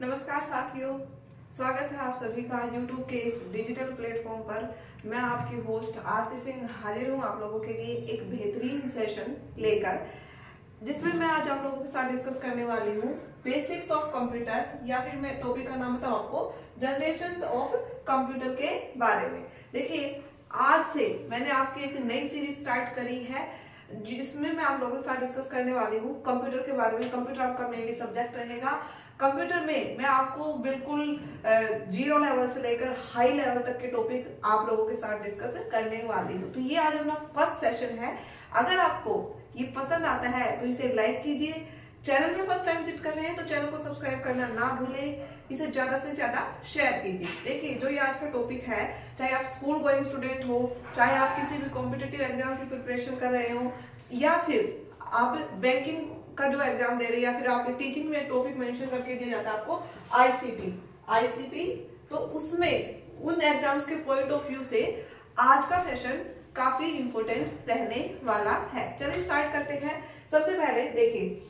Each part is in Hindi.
नमस्कार साथियों, स्वागत है आप सभी का YouTube के इस डिजिटल प्लेटफॉर्म पर। मैं आपकी होस्ट आरती सिंह हाजिर हूँ आप लोगों के लिए एक बेहतरीन सेशन लेकर, जिसमें मैं आज आप लोगों के साथ डिस्कस करने वाली हूँ बेसिक्स ऑफ़ कंप्यूटर या फिर मैं टॉपिक का नाम बताऊँ आपको जनरेशन ऑफ़ कंप्यूटर के बारे में। देखिए, आज से मैंने आपकी एक नई सीरीज़ स्टार्ट करी है। जिसमें मैं आप लोगों के साथ डिस्कस करने वाली हूँ। कंप्यूटर के बारे में। कंप्यूटर आपका मेनली सब्जेक्ट रहेगा। कंप्यूटर में मैं आपको बिल्कुल ज़ीरो लेवल से लेकर हाई लेवल तक के टॉपिक आप लोगों के साथ डिस्कस करने वाली हूँ। तो ये आज अपना फ़र्स्ट सेशन है। अगर आपको ये पसंद आता है तो इसे लाइक कीजिए। चैनल में फ़र्स्ट टाइम विज़िट कर रहे हैं तो चैनल को सब्सक्राइब करना ना भूलें। इसे ज़्यादा से ज़्यादा शेयर कीजिए। देखिए, जो ये आज का टॉपिक है, चाहे आप स्कूल गोइंग स्टूडेंट हो, चाहे आप किसी भी कॉम्पिटेटिव एग्ज़ाम की प्रिपरेशन कर रहे हो, या फिर आप बैंकिंग का जो एग्ज़ाम दे रहे हैं, या फिर आपके टीचिंग में टॉपिक मेंशन करके दिया जाता है आपको आईसीटी आईसीटी तो उसमें, उन एग्ज़ाम्स के पॉइंट ऑफ़ व्यू से आज का सेशन काफ़ी इंपोर्टेंट रहने वाला है। चलिए स्टार्ट करते हैं। सबसे पहले, देखिए,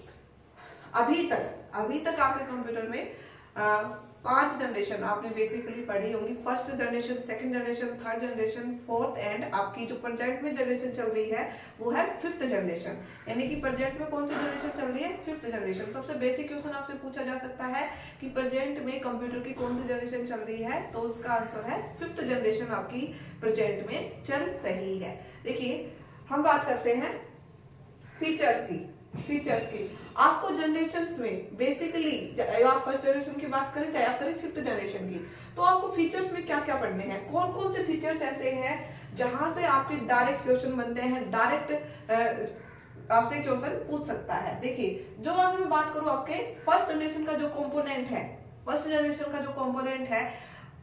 अभी तक अभी तक आपके कंप्यूटर में पाँच जनरेशन आपने बेसिकली पढ़ी होंगी। First generation second generation third generation fourth and आपकी जो प्रेजेंट में जनरेशन चल रही है, वो है फिफ्थ जनरेशन यानी कि प्रेजेंट में कौन सी जनरेशन चल रही है? फिफ्थ जनरेशन सबसे बेसिक क्वेश्चन आपसे पूछा जा सकता है कि प्रेजेंट में कंप्यूटर की कौन सी जनरेशन चल रही है? तो उसका आंसर है फिफ्थ जनरेशन आपकी प्रेजेंट में चल रही है। देखिए, हम बात करते हैं फीचर्स की। फीचर्स की। आपको जनरेशन में बेसिकली आप फ़र्स्ट जनरेशन की बात करें, चाहे आप करें फिफ्थ जनरेशन की तो आपको फीचर्स में क्या क्या पढ़ने हैं? कौन कौन से फीचर्स ऐसे हैं जहाँ से आपके डायरेक्ट क्वेश्चन बनते हैं? डायरेक्ट आपसे क्वेश्चन पूछ सकता है। देखिए, जो अगर मैं बात करूँ आपके फ़र्स्ट जनरेशन का जो कंपोनेंट है फ़र्स्ट जनरेशन का जो कंपोनेंट है,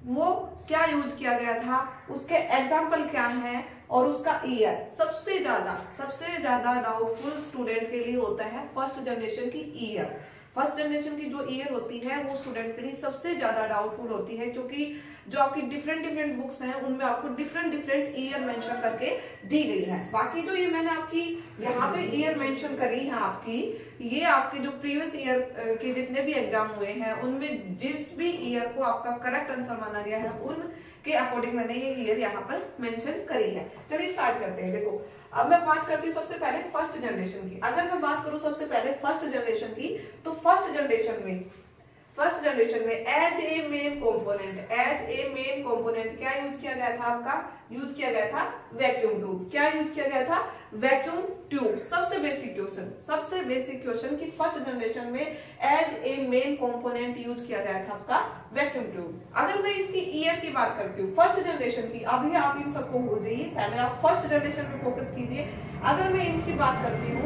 वो क्या यूज़ किया गया था? उसके एग्ज़ाम्पल क्या है? और उसका ईयर सबसे ज़्यादा सबसे ज़्यादा डाउटफुल स्टूडेंट के लिए होता है फ़र्स्ट जनरेशन की ईयर फ़र्स्ट जनरेशन की जो ईयर होती है, वो स्टूडेंट के लिए सबसे ज़्यादा डाउटफुल होती है, क्योंकि जो आपकी डिफरेंट डिफरेंट बुक्स हैं, उनमें आपको डिफरेंट डिफरेंट ईयर मेंशन करके दी गई है। बाकी जो ये मैंने आपकी, यहाँ पे ईयर मेंशन करी है आपकी, ये आपके जो प्रीवियस ईयर के जितने भी एग्ज़ाम हुए हैं, उनमें जिस भी ईयर को आपका करेक्ट आंसर माना गया है, उन के अकॉर्डिंग मैंने ये ईयर यहाँ पर मेंशन करी है। चलिए स्टार्ट करते हैं। देखो, अब मैं बात करती हूँ सबसे पहले फ़र्स्ट जनरेशन की। अगर मैं बात करूँ सबसे पहले फ़र्स्ट जनरेशन की तो फ़र्स्ट जनरेशन में फ़र्स्ट जनरेशन में as a main component as a main component क्या यूज़ किया गया था आपका? यूज़ किया गया था वैक्यूम ट्यूब क्या यूज़ किया गया था? वैक्यूम ट्यूब सबसे बेसिक क्वेश्चन सबसे बेसिक क्वेश्चन की फ़र्स्ट जनरेशन में as a main component use किया गया था आपका वैक्यूम ट्यूब अगर मैं इसकी ईयर की बात करती हूँ फ़र्स्ट जनरेशन की, अभी आप इन सबको भूल जाइए, पहले आप फ़र्स्ट जनरेशन पे फोकस कीजिए। अगर मैं इनकी बात करती हूँ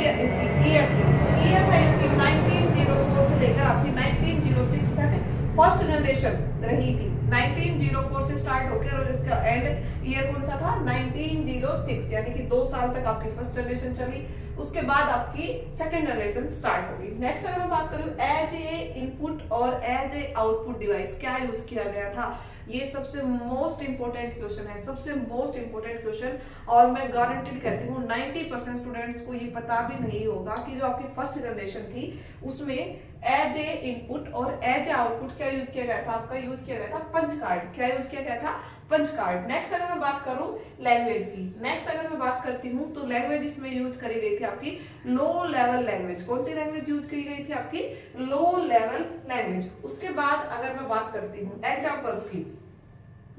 ईयर इसकी ईयर की तो ईयर है इसकी 1904 से लेकर आपकी 1906 तक फ़र्स्ट जनरेशन रही थी। 1904 से स्टार्ट होकर और इसका एंड ईयर कौन सा था? 1906 यानी कि दो साल तक आपकी फ़र्स्ट जनरेशन चली। उसके बाद आपकी सेकेंड जनरेशन स्टार्ट होगी। नेक्स्ट अगर मैं बात करूँ एज ए इनपुट और एज ए आउटपुट डिवाइस क्या यूज़ किया गया था? ये सबसे मोस्ट इंपोर्टेंट क्वेश्चन है, सबसे मोस्ट इंपोर्टेंट क्वेश्चन और मैं गारंटेड कहती हूँ 90 परसेंट स्टूडेंट्स को ये पता भी नहीं होगा कि जो आपकी फ़र्स्ट जनरेशन थी, उसमें एज ए इनपुट और एज ए आउटपुट क्या यूज़ किया गया था? आपका यूज़ किया गया था पंच कार्ड क्या यूज़ किया गया था? पंच कार्ड नेक्स्ट अगर मैं बात करूँ लैंग्वेज की। नेक्स्ट अगर मैं बात करती हूँ तो लैंग्वेज इसमें यूज़ करी गई थी आपकी लो लेवल लैंग्वेज कौन सी लैंग्वेज यूज़ की गई थी आपकी? लो लेवल लैंग्वेज उसके बाद अगर मैं बात करती हूँ एग्जाम्पल्स की।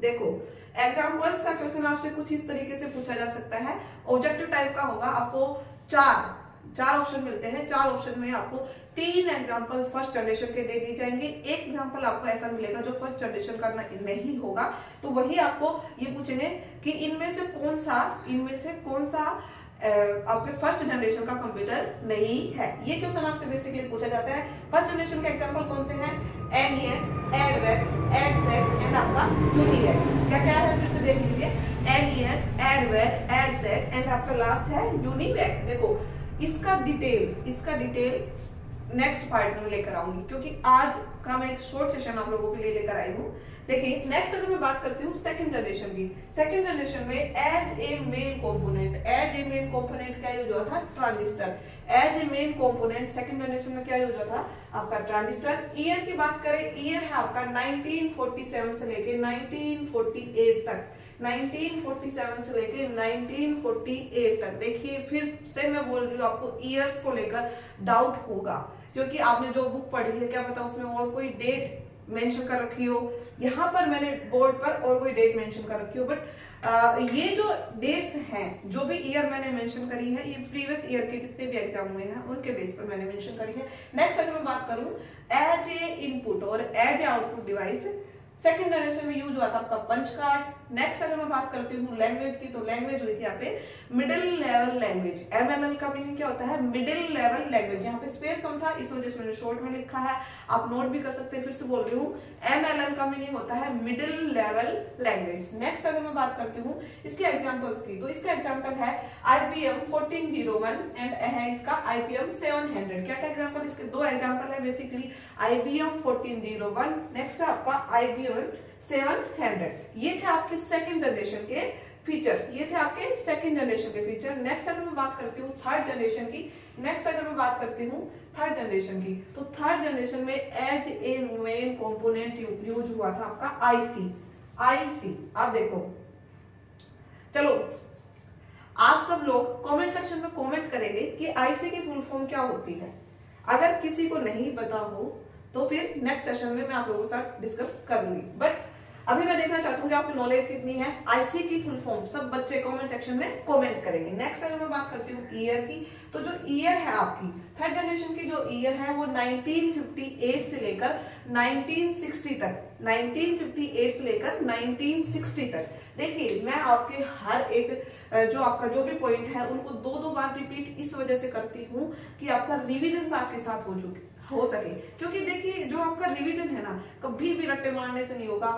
देखो एग्जाम्पल्स का क्वेश्चन आपसे कुछ इस तरीके से पूछा जा सकता है। ऑब्जेक्टिव टाइप का होगा आपको चार चार ऑप्शन मिलते हैं। चार ऑप्शन में आपको तीन एग्जांपल फ़र्स्ट जनरेशन के दे दिए जाएँगे। एक एग्जांपल आपको ऐसा मिलेगा जो फ़र्स्ट जनरेशन का नहीं होगा। तो वही आपको ये पूछेंगे कि इनमें से कौन सा, इनमें से कौन सा आपके फ़र्स्ट जनरेशन का कंप्यूटर नहीं है। ये क्वेश्चन आपसे बेसिकली पूछा जाता है। फ़र्स्ट जनरेशन के एग्ज़ाम्पल कौन से है? एनियक एडवेक एडसेक एंड आपका यूनिवेक क्या क्या है? फिर से देख लीजिए। एनियक एडवेक एडसेक एंड आपका लास्ट है यूनिवेक देखो, इसका डिटेल इसका डिटेल नेक्स्ट पार्ट में लेकर आऊँगी, क्योंकि आज का मैं एक शॉर्ट सेशन आप लोगों के लिए लेकर आई हूँ। देखिए नेक्स्ट अगर मैं बात करती हूँ सेकंड जनरेशन की सेकंड जनरेशन में as a main component as a main component क्या यूज़ हुआ था? Transistor as a main component second generation में क्या यूज़ हुआ था? आपका ट्रांजिस्टर ईयर की बात करें ईयर है आपका 1947 से लेके 1948 तक। 1947 से लेके 1948 तक। देखिए, फिर से मैं बोल रही हूँ, आपको ईयर्स को लेकर डाउट होगा। क्योंकि आपने जो बुक पढ़ी है, क्या पता उसमें और कोई डेट मेंशन कर रखी हो। यहाँ पर मैंने बोर्ड पर और कोई डेट मेंशन कर रखी हो बट ये जो डेट्स हैं, जो भी ईयर मैंने मेंशन करी है, ये प्रीवियस ईयर के जितने भी एग्ज़ाम हुए हैं, उनके बेस पर मैंने मेंशन करी है। नेक्स्ट अगर मैं बात करूँ एज ए इनपुट और as a output device second generation में यूज़ हुआ था आपका पंच कार्ड नेक्स्ट अगर मैं बात करती हूँ लैंग्वेज की तो लैंग्वेज हुई थी यहाँ पे मिडिल लेवल लैंग्वेज एमएलएल का मीनिंग क्या होता है? मिडिल लेवल लैंग्वेज यहाँ पे स्पेस कम था, इस वजह से मैंने शॉर्ट में लिखा है। आप नोट भी कर सकते हैं, फिर से बोल रही हूँ। एमएलएल का मीनिंग होता है मिडिल लेवल लैंग्वेज नेक्स्ट अगर मैं बात करती हूँ, इसके एग्जाम्पल्स की तो इसका एग्ज़ाम्पल है IBM fourteen zero one and है इसका आईपीएम सेवन हंड्रेड क्या क्या एग्ज़ाम्पल इसके दो एग्ज़ाम्पल है basically IBM fourteen zero one next आपका आईबीएम सेवन हंड्रेड ये थे आपके सेकेंड जनरेशन के फीचर्स ये थे आपके सेकेंड जनरेशन के फीचर नेक्स्ट अगर मैं बात करती हूँ थर्ड जनरेशन की नेक्स्ट अगर मैं बात करती हूँ थर्ड जनरेशन की तो थर्ड जनरेशन में as a main component use हुआ था आपका आईसी आईसी आप देखो। चलो, आप सब लोग कमेंट सेक्शन में कमेंट करेंगे कि आईसी की फुल फॉर्म क्या होती है। अगर किसी को नहीं पता हो तो फिर नेक्स्ट सेशन में मैं आप लोगों के साथ डिस्कस करूँगी। बट अभी मैं देखना चाहती हूँ आपकी नॉलेज कितनी है। आईसी की फुल फॉर्म सब बच्चे कमेंट सेक्शन में कमेंट करेंगे। नेक्स्ट अगर मैं बात करती हूँ ईयर की तो जो ईयर है आपकी थर्ड जनरेशन की जो ईयर है, वो 1958 से लेकर 1960 तक 1958 से लेकर 1960 तक। देखिए, मैं आपके हर एक जो आपका जो भी पॉइंट है, उनको दो दो बार रिपीट इस वजह से करती हूँ कि आपका रिविजन आपके साथ हो चुके, हो सके। क्योंकि देखिए, जो आपका रिविजन है ना, कभी भी रट्टे मारने से नहीं होगा।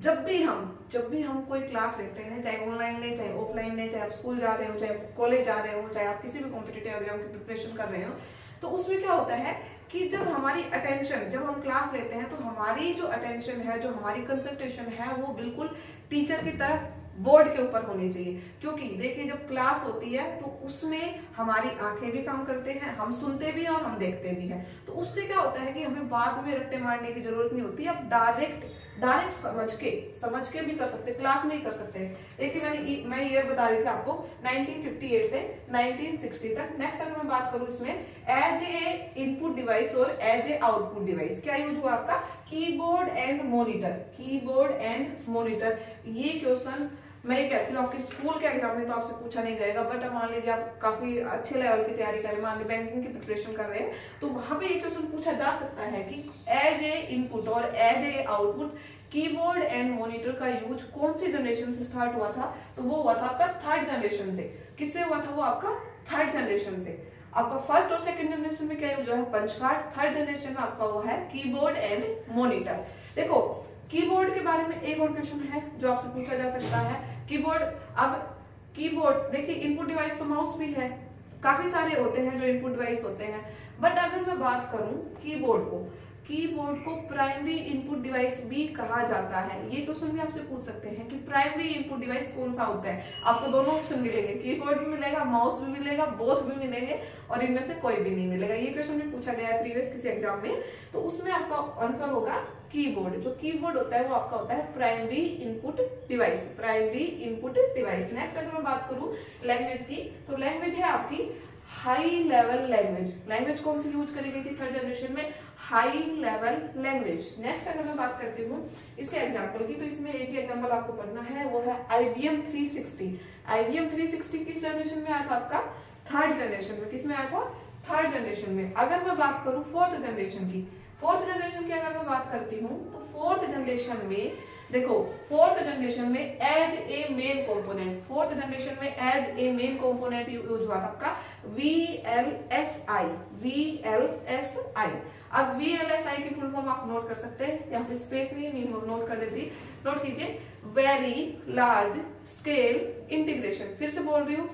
जब भी हम, जब भी हम कोई क्लास लेते हैं, चाहे ऑनलाइन ले, चाहे ऑफलाइन ले, चाहे आप स्कूल जा रहे हो, चाहे कॉलेज जा रहे हो, चाहे आप किसी भी कॉम्पिटेटिव एग्ज़ाम की प्रिपरेशन कर रहे हो तो उसमें क्या होता है कि जब हमारी अटेंशन जब हम क्लास लेते हैं तो हमारी जो अटेंशन है, जो हमारी कंसंट्रेशन है, वो बिल्कुल टीचर की तरह बोर्ड के ऊपर होनी चाहिए। क्योंकि देखिए, जब क्लास होती है तो उसमें हमारी आँखें भी काम करते हैं, हम सुनते भी हैं और हम देखते भी हैं। तो उससे क्या होता है कि हमें बाद में रट्टे मारने की ज़रूरत नहीं होती अब डायरेक्ट डायरेक्ट समझ के समझ के भी कर सकते क्लास में ही कर सकते हैं। देखिए मैंने मैं ईयर बता रही थी आपको 1958 से 1960 तक। नेक्स्ट अगर मैं बात करूँ इसमें एज ए इनपुट डिवाइस और एज ए आउटपुट डिवाइस क्या यूज़ हुआ आपका? Keyboard and monitor keyboard and monitor ये क्वेश्चन मैं ये कहती हूँ, आपके स्कूल के एग्ज़ाम में तो आपसे पूछा नहीं जाएगा बट मान लीजिए आप काफ़ी अच्छे लेवल की तैयारी कर रहे हैं, मान लीजिए बैंकिंग की प्रिपरेशन कर रहे हैं तो वहाँ पे ये क्वेश्चन पूछा जा सकता है कि एज ए इनपुट और as a output keyboard and monitor का यूज़ कौन सी जनरेशन से स्टार्ट हुआ था? तो वो हुआ था आपका थर्ड जनरेशन से। किससे हुआ था? वो आपका थर्ड जनरेशन से। आपका फ़र्स्ट और सेकंड जनरेशन में क्या हुआ है? पंच कार्ड थर्ड जनरेशन में आपका हुआ है कीबोर्ड एंड मॉनिटर देखो कीबोर्ड के बारे में एक और क्वेश्चन है जो आपसे पूछा जा सकता है। कीबोर्ड, अब कीबोर्ड, देखिए इनपुट डिवाइस तो माउस भी है। काफ़ी सारे होते हैं जो इनपुट डिवाइस होते हैं। बट अगर मैं बात करूँ कीबोर्ड को कीबोर्ड को प्राइमरी इनपुट डिवाइस भी कहा जाता है। ये क्वेश्चन भी आपसे पूछ सकते हैं कि प्राइमरी इनपुट डिवाइस कौन सा होता है। आपको दोनों ऑप्शन मिलेंगे। कीबोर्ड भी मिलेगा माउस भी मिलेगा बोथ भी मिलेंगे, और इनमें से कोई भी नहीं मिलेगा। ये क्वेश्चन भी पूछा गया है प्रीवियस किसी एग्ज़ाम में। तो उसमें आपका आंसर होगा कीबोर्ड जो कीबोर्ड होता है वो आपका होता है primary input device primary input device next अगर मैं बात करूँ लैंग्वेज की तो लैंग्वेज है आपकी हाई लेवल लैंग्वेज लैंग्वेज कौन सी यूज़ करी गई थी थर्ड जनरेशन में? हाई लेवल लैंग्वेज नेक्स्ट अगर मैं बात करती हूँ इसके एग्ज़ाम्पल की तो इसमें एक ही एग्ज़ाम्पल आपको पढ़ना है, वो है आईबीएम 360 आईबीएम 360 किस जनरेशन में आया था आपका? थर्ड जनरेशन में। किसमें आया था? थर्ड जनरेशन में। अगर मैं बात करूँ फोर्थ जनरेशन की फोर्थ जनरेशन की अगर मैं बात करती हूँ तो फोर्थ जनरेशन में, देखो फोर्थ जनरेशन में as a main component fourth generation में as a main component use हुआ था आपका V L S I V L S I अब वी एल एस आई की फुल फॉर्म आप नोट कर सकते हैं, यहाँ पे स्पेस नहीं है नोट कर देती। नोट कीजिए वेरी लार्ज स्केल इंटीग्रेशन फिर से बोल रही हूँ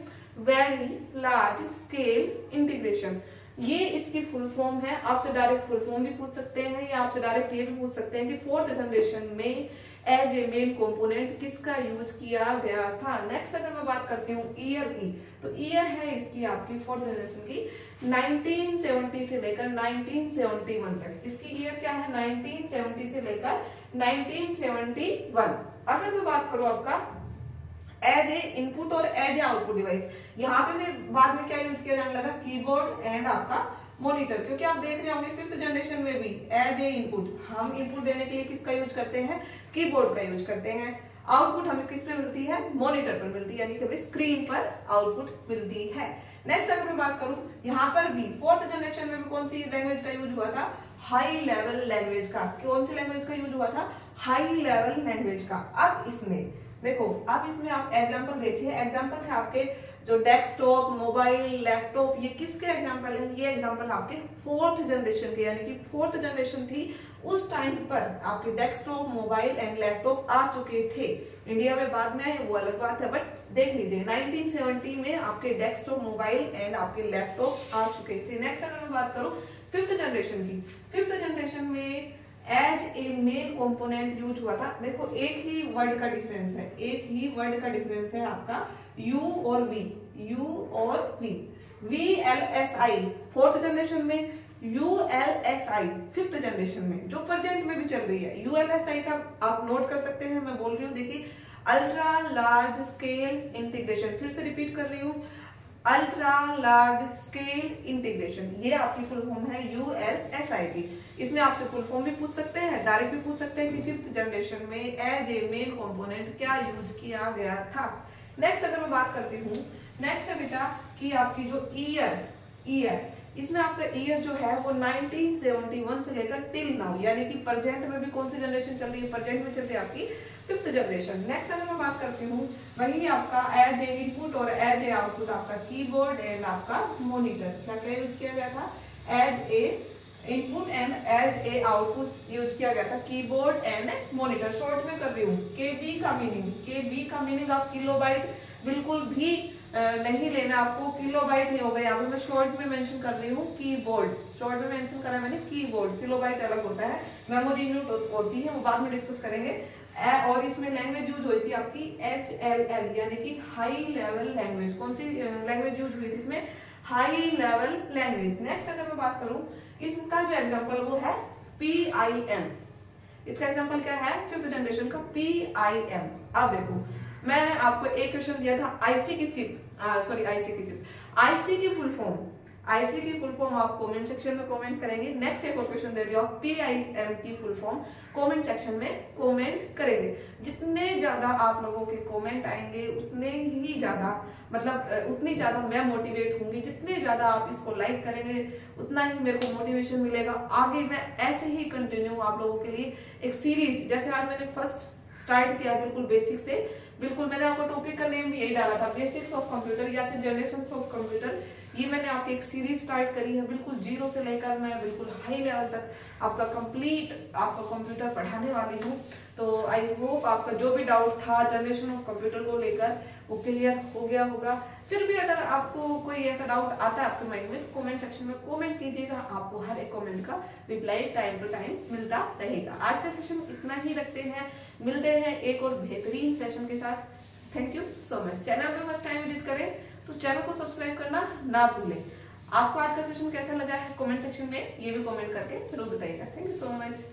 वेरी लार्ज स्केल इंटीग्रेशन ये इसकी फुल फॉर्म है। आपसे डायरेक्ट फुल फॉर्म भी पूछ सकते हैं या आपसे डायरेक्ट ये भी पूछ सकते हैं कि फोर्थ जनरेशन में एज ए मेन कंपोनेंट किसका यूज़ किया गया था? नेक्स्ट अगर मैं बात करती हूँ ईयर की तो ईयर है इसकी आपकी फोर्थ जनरेशन की। 1970 से लेकर 1971 तक। इसकी ईयर क्या है? 1970 से लेकर 1971 अगर मैं बात करूँ आपका एज ए इनपुट और एज ए आउटपुट डिवाइस यहाँ पे मैं बाद में क्या यूज़ किया जाने लगा? कीबोर्ड एंड आपका मॉनिटर क्योंकि आप देख रहे होंगे फिफ्थ जनरेशन में भी एज ए इनपुट हम इनपुट देने के लिए किसका यूज़ करते हैं? कीबोर्ड का यूज़ करते हैं। आउटपुट हमें किस पे मिलती है? मॉनिटर पर मिलती है, यानी कि स्क्रीन पर आउटपुट मिलती है। नेक्स्ट अगर मैं बात करूँ, यहाँ पर भी फोर्थ जनरेशन में भी कौन सी लैंग्वेज का यूज़ हुआ था? हाई लेवल लैंग्वेज का। कौन सी लैंग्वेज का यूज़ हुआ था? हाई लेवल लैंग्वेज का। अब इसमें, देखो, अब इसमें आप एग्ज़ाम्पल देखिए। एग्ज़ाम्पल है आपके जो डेस्कटॉप मोबाइल लैपटॉप ये किसके एग्ज़ाम्पल है? ये एग्ज़ाम्पल आपके फोर्थ जनरेशन के, यानी कि फोर्थ जनरेशन थी। उस टाइम पर आपके डेस्कटॉप मोबाइल एंड लैपटॉप आ चुके थे। इंडिया में बाद में आए, वो अलग बात है बट देख लीजिए 1970 में आपके डेस्कटॉप मोबाइल एंड आपके लैपटॉप आ चुके थे। नेक्स्ट अगर मैं बात करूँ फिफ्थ जनरेशन की। फिफ्थ जनरेशन में as a main component use हुआ था। देखो, एक ही वर्ड का डिफरेंस है। एक ही वर्ड का डिफरेंस है आपका यू और वी यू और V V L S I fourth generation में U L S I fifth generation में। जो प्रेजेंट में भी चल रही है। यू एल एस आई का आप नोट कर सकते हैं। मैं बोल रही हूँ, देखिए अल्ट्रा लार्ज स्केल इंटीग्रेशन फिर से रिपीट कर रही हूँ। अल्ट्रा लार्ज स्केल इंटीग्रेशन, ये आपकी फुल फॉर्म है U L S I T इसमें आपसे फुल फॉर्म भी पूछ सकते हैं डायरेक्ट भी पूछ सकते हैं कि फिफ्थ जनरेशन में एज ए मेन कंपोनेंट क्या यूज़ किया गया था। नेक्स्ट अगर मैं बात करती हूँ नेक्स्ट है बेटा कि आपकी जो ईयर ईयर इसमें आपका ईयर जो है वो 1971 से लेकर टिल नाउ यानी कि प्रेजेंट में भी कौन सी जनरेशन चल रही है? प्रेजेंट में चल रही है आपकी फिफ्थ जनरेशन नेक्स्ट अगर मैं बात करती हूँ, वही आपका एज ए इनपुट और एज ए आउटपुट आपका कीबोर्ड एंड आपका मोनिटर क्या क्या यूज़ किया गया था? As a input and as a output use किया गया था। कीबोर्ड एंड मॉनिटर शॉर्ट में कर रही हूँ। के बी का मीनिंग के बी का मीनिंग आप किलो बाइट बिल्कुल भी नहीं लेना। आपको किलो बाइट नहीं होगा। यहाँ पे मैं शॉर्ट में मेंशन कर रही हूँ कीबोर्ड शॉर्ट में मेंशन करा मैंने कीबोर्ड किलो बाइट अलग होता है। मेमोरी यूनिट होती है। वो बाद में डिस्कस करेंगे। और इसमें लैंग्वेज यूज़ हुई थी आपकी एच एल एल यानी कि हाई लेवल लैंग्वेज कौन सी लैंग्वेज यूज़ हुई थी इसमें? हाई लेवल लैंग्वेज नेक्स्ट अगर मैं बात करूँ, इसका जो एग्ज़ाम्पल वो है पी आई एम इसका एग्ज़ाम्पल क्या है? फिफ्थ जनरेशन का पी आई एम अब देखो, मैंने आपको एक क्वेश्चन दिया था आईसी की चिप सॉरी आईसी की चिप आईसी की फुल फॉर्म आईसी की फुल फॉर्म आप कमेंट सेक्शन में कमेंट करेंगे। नेक्स्ट एक और क्वेश्चन दे रही हूँ पी आई एम की फुल फॉर्म कमेंट सेक्शन में कमेंट करेंगे। जितने ज़्यादा आप लोगों के कमेंट आएँगे, उतने ही ज़्यादा मतलब उतनी ज़्यादा मैं मोटिवेट होंगी। जितने ज़्यादा आप इसको लाइक करेंगे, उतना ही मेरे को मोटिवेशन मिलेगा। आगे मैं ऐसे ही कंटिन्यू आप लोगों के लिए एक सीरीज़ जैसे आज मैंने फ़र्स्ट स्टार्ट किया बिल्कुल बेसिक से। बिल्कुल मैंने आपको टॉपिक का नेम भी यही डाला था। बेसिक्स ऑफ़ कंप्यूटर या फिर जनरेशन ऑफ़ कंप्यूटर ये मैंने आपकी एक सीरीज़ स्टार्ट करी है, बिल्कुल ज़ीरो से लेकर मैं बिल्कुल हाई लेवल तक आपका कंप्लीट आपका कंप्यूटर पढ़ाने वाली हूँ। तो आई होप आपका जो भी डाउट था जनरेशन ऑफ़ कंप्यूटर को लेकर वो क्लियर हो गया होगा। फिर भी अगर आपको कोई ऐसा डाउट आता है आपके माइंड में तो कमेंट सेक्शन में कमेंट कीजिएगा। आपको हर एक कमेंट का रिप्लाई टाइम टू टाइम मिलता रहेगा। आज का सेशन इतना ही रखते हैं। मिलते हैं एक और बेहतरीन सेशन के साथ। Thank you so much channel में फ़र्स्ट टाइम विज़िट करें। तो चैनल को सब्सक्राइब करना ना भूलें। आपको आज का सेशन कैसा लगा है? कमेंट सेक्शन में ये भी कमेंट करके ज़रूर बताइएगा। Thank you so much